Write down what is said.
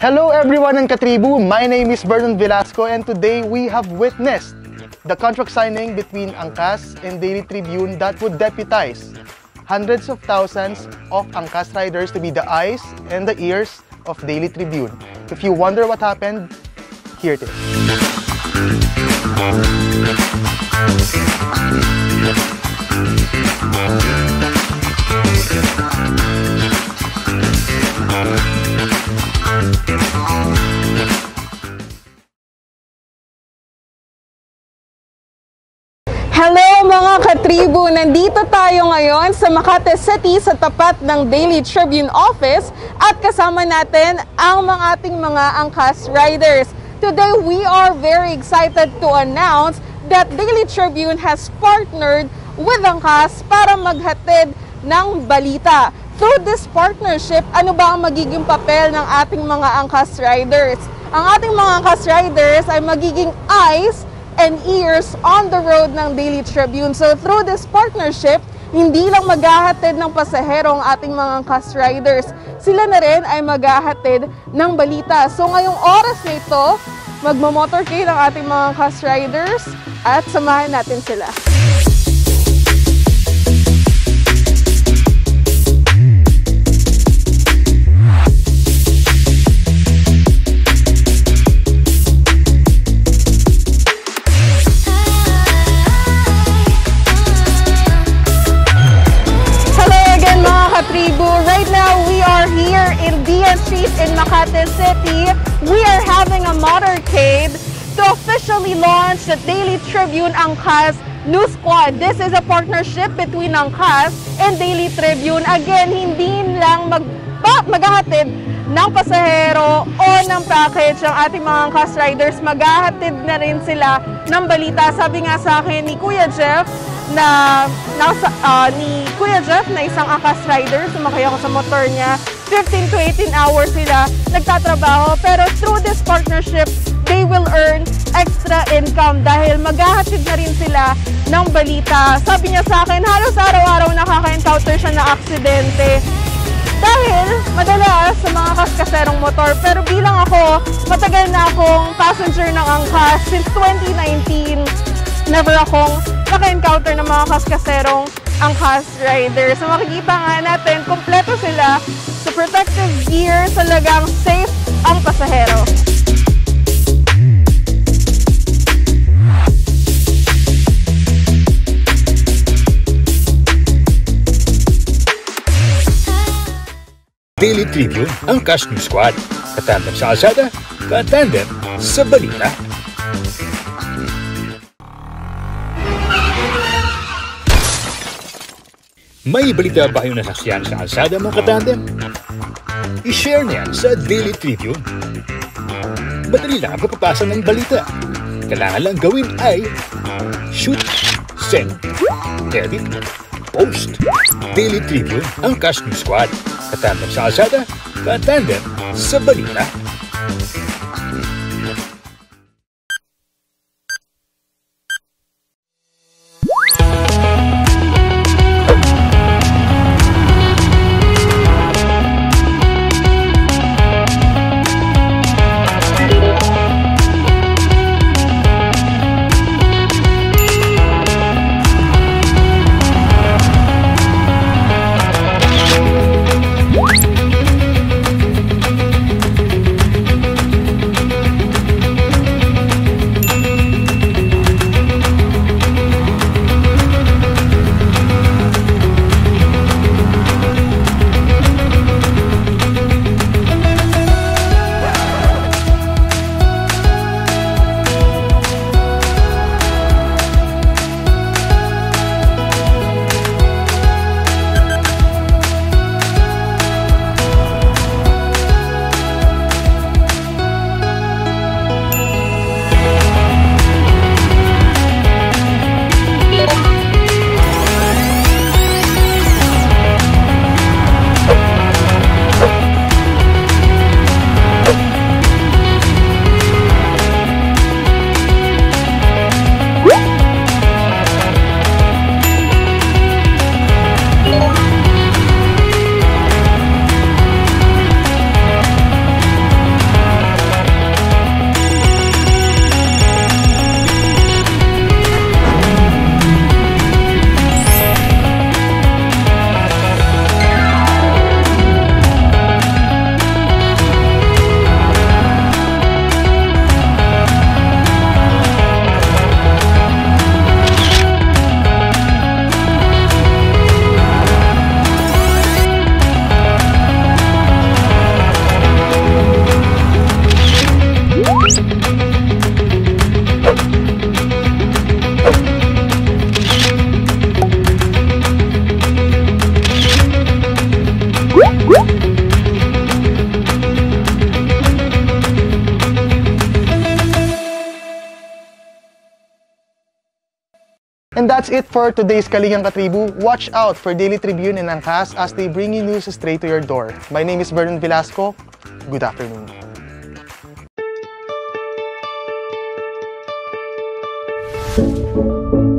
Hello everyone in Katribu, my name is Vernon Velasco and today we have witnessed the contract signing between Angkas and Daily Tribune that would deputize hundreds of thousands of Angkas riders to be the eyes and the ears of Daily Tribune. If you wonder what happened, here it is. Hello mga katribu! Nandito tayo ngayon sa Makati City sa tapat ng Daily Tribune Office at kasama natin ang mga ating mga angkas riders. Today we are very excited to announce that Daily Tribune has partnered with Angkas para maghatid ng balita. Through this partnership, ano ba ang magiging papel ng ating mga angkas riders? Ang ating mga angkas riders ay magiging eyes and ears on the road ng Daily Tribune. So through this partnership, hindi lang maghahatid ng pasahero ang ating mga cast riders, sila na rin ay maghahatid ng balita. So ngayong oras na ito, magmamotorcade ang ating mga cast riders at samahan natin sila. Dian Street in Makati City. We are having a motorcade to officially launch the Daily Tribune Angkas New Squad. This is a partnership between Angkas and Daily Tribune. Again, hindi lang mag maghahatid ng pasahero o ng package ang ating mga Angkas riders. Maghahatid na rin sila ng balita. Sabi nga sa akin ni Kuya Jeff, na nasa ah, ni Kuya Jeff na isang angkas rider, sumakay ako sa motor niya. 15 to 18 hours sila nagtatrabaho pero through this partnership, they will earn extra income dahil maghahatid na rin sila ng balita. Sabi niya sa akin, halos araw-araw nakaka-encounter siya na aksidente. Dahil madalas sa mga kaskaserong motor, pero bilang ako, matagal na akong passenger ng angkas since 2019 never akong naka-encounter ng mga kaskaserong angkas rider. So makikita nga natin, kompleto sila protective gear, talagang safe ang pasahero. Daily Tribune ang Cash News Squad. Katandem sa kalsada, katandem sa balita. May balita ba kayong nasasyan sa kalsada mga katandem? I-share niyan sa Daily Tribune. Madali lang ang pagpapasa ng balita. Kailangan lang gawin ay shoot, send, edit, post. Daily Tribune ang Cash News Squad. Katandem sa kalsada, katandem sa balita. That's it for today's Kalingang Katribu. Watch out for Daily Tribune and Angkas as they bring you news straight to your door. My name is Vernon Velasco. Good afternoon. Thank